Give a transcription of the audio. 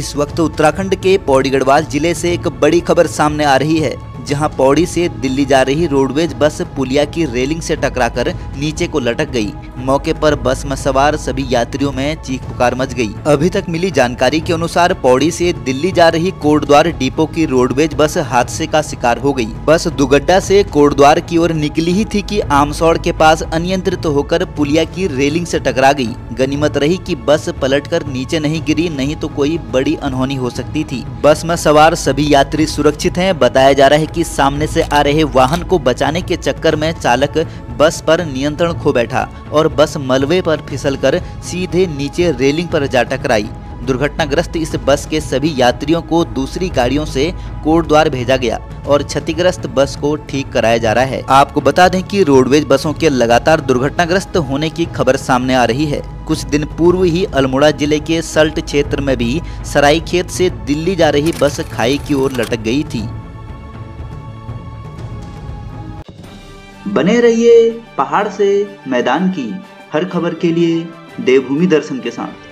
इस वक्त उत्तराखंड के पौड़ी गढ़वाल ज़िले से एक बड़ी खबर सामने आ रही है। जहाँ पौड़ी से दिल्ली जा रही रोडवेज़ बस पुलिया की रेलिंग से टकराकर नीचे को लटक गई। मौके पर बस में सवार सभी यात्रियों में चीख पुकार मच गई। अभी तक मिली जानकारी के अनुसार पौड़ी से दिल्ली जा रही कोटद्वार डिपो की रोडवेज़ बस हादसे का शिकार हो गई। बस दुगड्डा से कोटद्वार की ओर निकली ही थी कि आमसौड़ के पास अनियंत्रित होकर पुलिया की रेलिंग से टकरा गई। गनीमत रही कि बस पलटकर नीचे नहीं गिरी, नहीं तो कोई बड़ी अनहोनी हो सकती थी। बस में सवार सभी यात्री सुरक्षित हैं, बताया जा रहा है कि सामने से आ रहे वाहन को बचाने के चक्कर में चालक बस पर नियंत्रण खो बैठा और बस मलबे पर फिसलकर सीधे नीचे रेलिंग पर जा टकराई। दुर्घटनाग्रस्त इस बस के सभी यात्रियों को दूसरी गाड़ियों से कोटद्वार भेजा गया और क्षतिग्रस्त बस को ठीक कराया जा रहा है। आपको बता दें कि रोडवेज़ बसों के लगातार दुर्घटनाग्रस्त होने की खबर सामने आ रही है। कुछ दिन पूर्व ही अल्मोड़ा ज़िले के सल्ट क्षेत्र में भी सराई खेत से दिल्ली जा रही बस खाई की ओर लटक गई थी। बने रहिए पहाड़ से मैदान की हर खबर के लिए देवभूमि दर्शन के साथ।